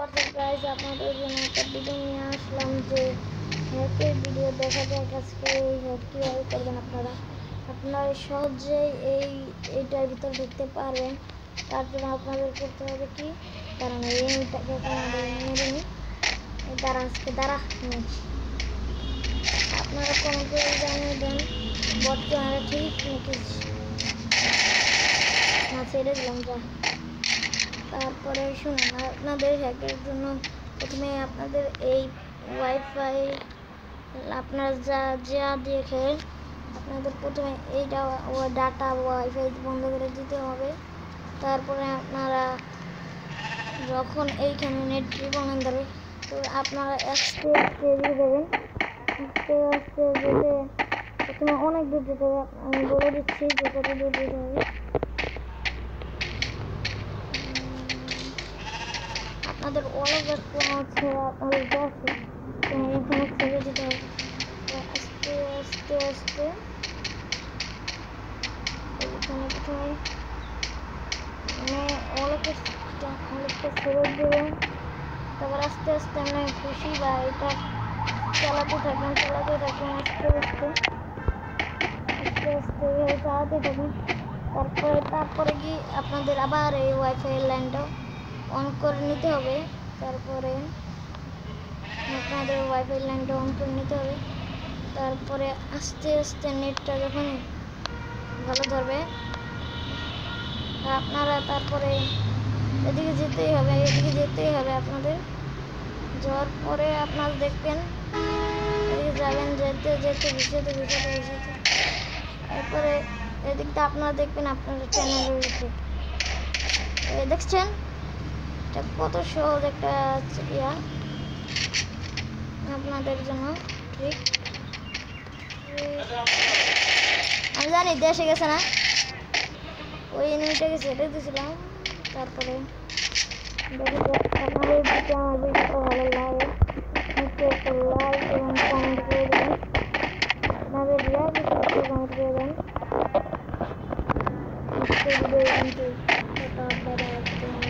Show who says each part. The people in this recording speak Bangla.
Speaker 1: হোয়াটসঅ্যাপ গাইজ আপনাদের জন্য একটা ভিডিও নিয়ে আসলাম যে হ্যাকের ভিডিও দেখা যায় আজকে এই হ্যাক কীভাবে করবেন আপনারা। আপনারা সহজেই এই এইটার ভিতর ঢুকতে পারবেন। তার জন্য আপনাদের করতে হবে কি? কারণ এই এমটাকে আমাদের মেরে নিই। দ্বারা আজকে হুম। আপনারা কমেন্ট করে জানিয়ে দেন ক্যামেরা ঠিক নাকি না, ছেড়ে দিলাম, যা। তারপরে শুনুন, আপনাদের হ্যাকের জন্য প্রথমে আপনাদের এই ওয়াইফাই আপনারা যা যা দিয়ে খেলেন, আপনাদের প্রথমে এইটা ডাটা ওয়াইফাই বন্ধ করে দিতে হবে। তারপরে আপনারা যখন এইখানে নেট বন্ধ ধরে তো আপনারা আস্তে আস্তে দেবেন আস্তে আস্তে প্রথমে অনেক দূর যেতে হবে আমি বলে দিচ্ছি যে কত দূর যেতে হবে আপনাদের অনেক আছে আপনাদের দেখে এখানে ছেড়ে দিতে আস্তে আস্তে আস্তে এখানে প্রথমে মানে অনেকে অনেকটা ছেড়ে দেবেন তারপর আস্তে আস্তে মানে খুশি বা এটা চালাতে থাকবেন চালাতে থাকবেন আস্তে আস্তে আস্তে আস্তে চালাতে থাকবেন তারপরে তারপরে কি আপনাদের আবার এই ওয়াইফাই লাইনটা অন করে নিতে হবে। তারপরে আপনাদের ওয়াইফাই লাইনটা অন করে নিতে হবে। তারপরে আস্তে আস্তে নেটটা যখন ভালো ধরবে, আপনারা তারপরে এদিকে যেতেই হবে, এদিকে যেতেই হবে আপনাদের। যাওয়ার পরে আপনারা দেখবেন, এদিকে যাবেন, যেতে যেতে ভিজতে ভিজতে তারপরে এদিকটা আপনারা দেখবেন আপনার চ্যানেলের উপরে। দেখছেন? এটা কত সহজ একটা ইয়া। আপনাদের জন্য, ঠিক? আমি জানি, দেশে গেছে না? ওই এনিমিটা গেছে দিয়েছিলাম তারপরে ভিডিওটা ভালো লাগে ভিডিও